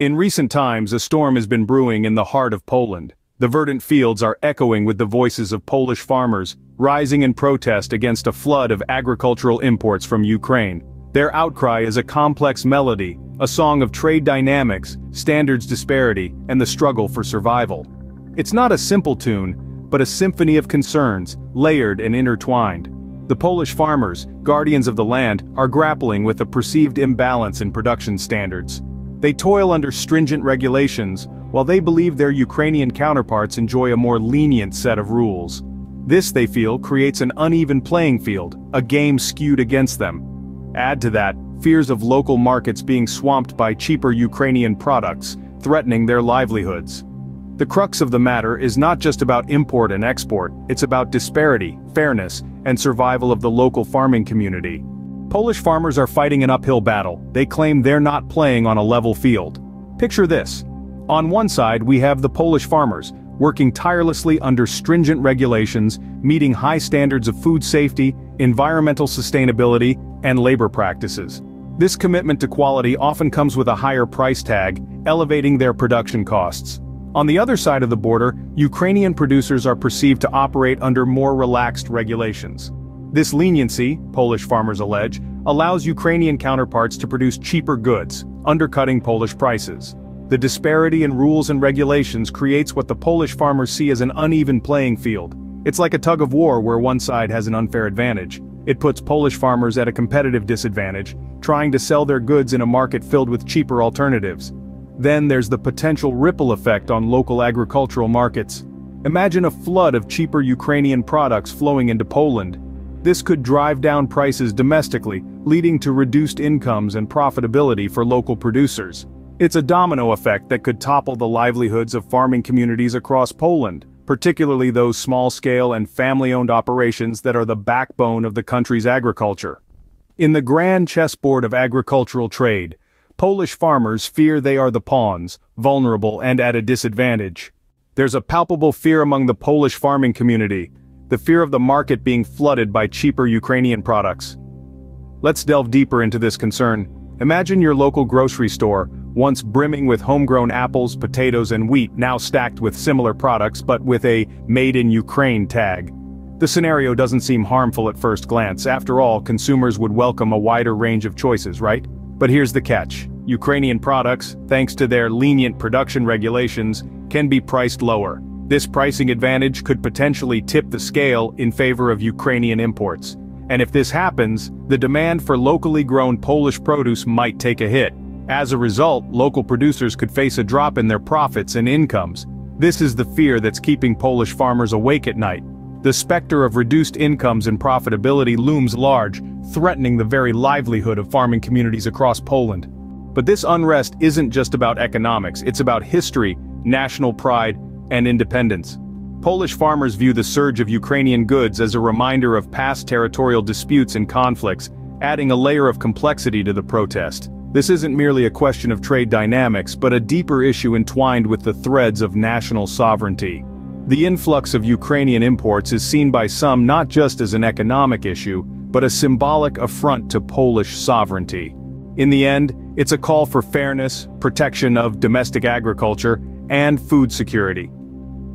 In recent times a storm has been brewing in the heart of Poland. The verdant fields are echoing with the voices of Polish farmers, rising in protest against a flood of agricultural imports from Ukraine. Their outcry is a complex melody, a song of trade dynamics, standards disparity, and the struggle for survival. It's not a simple tune, but a symphony of concerns, layered and intertwined. The Polish farmers, guardians of the land, are grappling with a perceived imbalance in production standards. They toil under stringent regulations, while they believe their Ukrainian counterparts enjoy a more lenient set of rules. This, they feel, creates an uneven playing field, a game skewed against them. Add to that, fears of local markets being swamped by cheaper Ukrainian products, threatening their livelihoods. The crux of the matter is not just about import and export, it's about disparity, fairness, and survival of the local farming community. Polish farmers are fighting an uphill battle, they claim they're not playing on a level field. Picture this. On one side we have the Polish farmers, working tirelessly under stringent regulations, meeting high standards of food safety, environmental sustainability, and labor practices. This commitment to quality often comes with a higher price tag, elevating their production costs. On the other side of the border, Ukrainian producers are perceived to operate under more relaxed regulations. This leniency, Polish farmers allege, allows Ukrainian counterparts to produce cheaper goods, undercutting Polish prices. The disparity in rules and regulations creates what the Polish farmers see as an uneven playing field. It's like a tug of war where one side has an unfair advantage. It puts Polish farmers at a competitive disadvantage, trying to sell their goods in a market filled with cheaper alternatives. Then there's the potential ripple effect on local agricultural markets. Imagine a flood of cheaper Ukrainian products flowing into Poland. This could drive down prices domestically, leading to reduced incomes and profitability for local producers. It's a domino effect that could topple the livelihoods of farming communities across Poland, particularly those small-scale and family-owned operations that are the backbone of the country's agriculture. In the grand chessboard of agricultural trade, Polish farmers fear they are the pawns, vulnerable and at a disadvantage. There's a palpable fear among the Polish farming community, the fear of the market being flooded by cheaper Ukrainian products. Let's delve deeper into this concern. Imagine your local grocery store, once brimming with homegrown apples, potatoes and wheat now stacked with similar products but with a Made in Ukraine tag. The scenario doesn't seem harmful at first glance, after all consumers would welcome a wider range of choices, right? But here's the catch. Ukrainian products, thanks to their lenient production regulations, can be priced lower. This pricing advantage could potentially tip the scale in favor of Ukrainian imports. And if this happens, the demand for locally grown Polish produce might take a hit. As a result, local producers could face a drop in their profits and incomes. This is the fear that's keeping Polish farmers awake at night. The specter of reduced incomes and profitability looms large, threatening the very livelihood of farming communities across Poland. But this unrest isn't just about economics, it's about history, national pride, and independence. Polish farmers view the surge of Ukrainian goods as a reminder of past territorial disputes and conflicts, adding a layer of complexity to the protest. This isn't merely a question of trade dynamics but a deeper issue entwined with the threads of national sovereignty. The influx of Ukrainian imports is seen by some not just as an economic issue, but a symbolic affront to Polish sovereignty. In the end, it's a call for fairness, protection of domestic agriculture, and food security.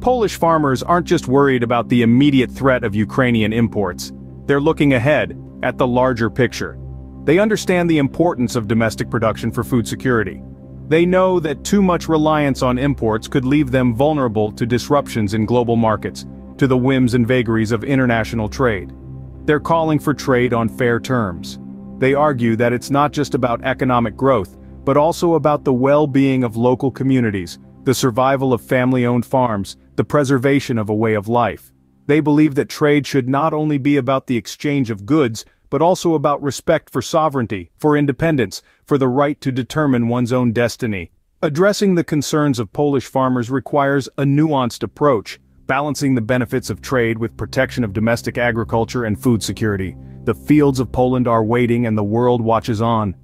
Polish farmers aren't just worried about the immediate threat of Ukrainian imports, they're looking ahead, at the larger picture. They understand the importance of domestic production for food security. They know that too much reliance on imports could leave them vulnerable to disruptions in global markets, to the whims and vagaries of international trade. They're calling for trade on fair terms. They argue that it's not just about economic growth, but also about the well-being of local communities, the survival of family-owned farms, the preservation of a way of life. They believe that trade should not only be about the exchange of goods, but also about respect for sovereignty, for independence, for the right to determine one's own destiny. Addressing the concerns of Polish farmers requires a nuanced approach, balancing the benefits of trade with protection of domestic agriculture and food security. The fields of Poland are waiting and the world watches on.